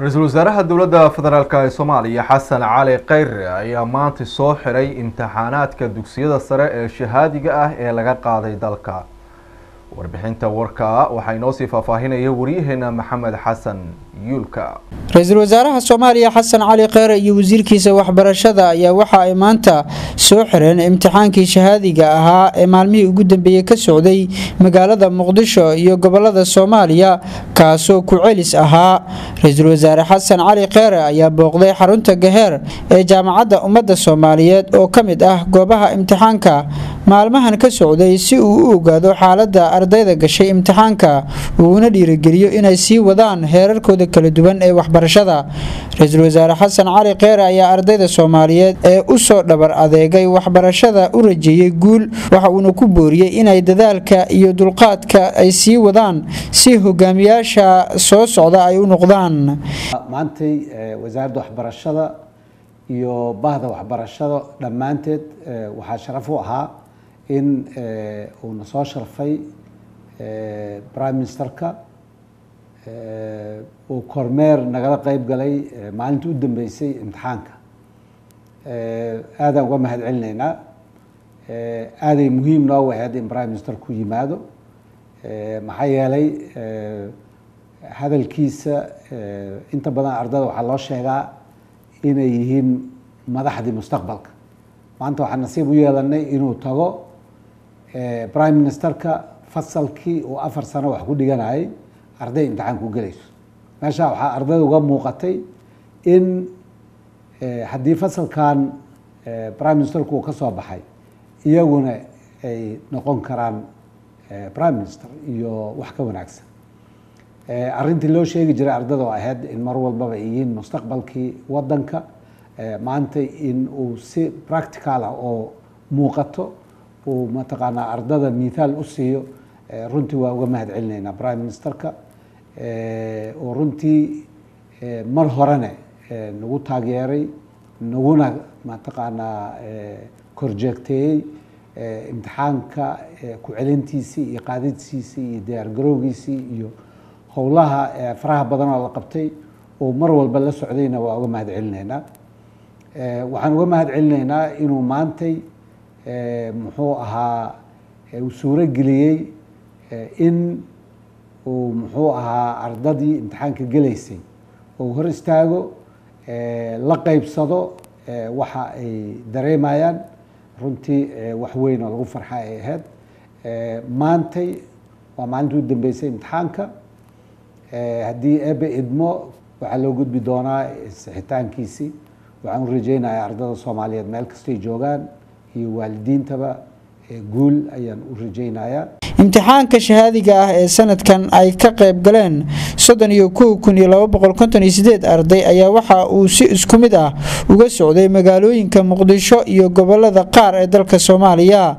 ra'iisul wasaaraha dowladda federaalk ee soomaaliya xasan cali kheyre ayaa maanta soo xiray imtixaanaadka dugsiyada sare ee shahaadiga ah ee laga qaaday dalka. Warbixinta warka waxaa inoo sii faahfaahinaya waryaheena maxamed xasan yuulka. Ra'iisul wasaaraha soomaaliya xasan cali kheyre iyo wasiirkiisa waxbarashada ayaa waxa ay maanta soo xireen imtixaankii shahaadiga ahaa ee maalmihii ugu dambeeyey ka socday magaalada muqdisho iyo gobollada soomaaliya kaasoo ku celis ahaa. Ra'iisul wasaare xasan cali kheyre ayaa booqday xarunta gaheer ee jaamacadda ummadda soomaaliyeed oo ka mid ah goobaha imtixaanka. Maalmahan ka socday si uu u ogaado xaaladda ardayda gashay imtixaanka uuna dhiirigeliyo inay sii wadaan heerarkooda kala duwan ee waxbarashada. Ra'iisul wasaare xasan cali kheyre ayaa ardayda soomaaliyeed ee u soo dhabar adeegay waxbarashada u rajeeyey guul waxa uuna ku booriyey inay dadaalka iyo dulqaadka ay sii wadaan si hogaamiyaasha soo socda ay u noqdaan. Maantay wasaaradda waxbarashada iyo bahda waxbarashada dhammaanteed waxaa sharaf u ahaa in uuna soo sharfay prime ministerka uu kormeer nagala qeyb galay maalintii u dambeysay imtixaanka. Aadaan uga mahad celinaynaa. Aaday muhiim noo waheed in prime minister ku yimaado maxaa yeelay hadalkiisa inta badan ardada waxaa loo sheegaa inay yihiin madaxdii mustaqbalka. Maanta waxaa nasiib u yeelanay inuu tago prime ministerka fasalkii uu afar sano wax ku dhiganayay arday imtixaan ku gelayso meesha waxaa ardayda uga muuqatay in haddii fasalkan prime ministerku uu ka soo baxay iyaguna ay noqon karaan prime minister iyo wax ka wanaagsan arrintii loo sheegi jiray ardada oo ahayd in mar walbaba ay yihiin mustaqbalkii wadanka maanta in uu si practical ah oo muuqato uu mataqaanaa ardada mithaal u siiyo runtii waa uga mahad celinaynaa prime ministerka. Oo runtii mar horene nagu taageeray naguna mataqaanaa korjeegteeyey imtixaanka ku celintiisii iyo qaadidsiisii iyo diyaargarowgiisii iyo howlaha faraha badan oo la qabtay oo mar walba la socdayna waa uga mahad celinaynaa waxaan uga mahad celinaynaa inuu maantay muxuu ahaa uu suuro geliyey in uu muxuu ahaa ardadii imtixaanka gelaysay oo hor istaago la qeybsado waxa ay dareemayaan. Runtii wax weyn oo lagu farxa ay ahayd maantay waa maalintii u dambeysay imtixaanka haddii ebe idmo waxaa loo gudbi doonaa sixitaankiisii. Waxaan u rajeynayaa ardada soomaaliyeed meel kastay joogaan iyo waalidiintaba guul ayaan u rajeynayaa imtixaanka shahaadiga ah ee sanadkan ay ka qayb galeen soddon iyo kow kun iyo laba boqol konton iyo sideed arday ayaa waxa uu si isku mid ah uga socday magaalooyinka muqdisho iyo gobollada qaar ee dalka soomaaliya.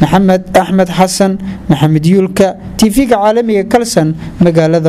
Maxamed axmed xasan maxamed yuulka tv-ga caalamiga kalson magaalada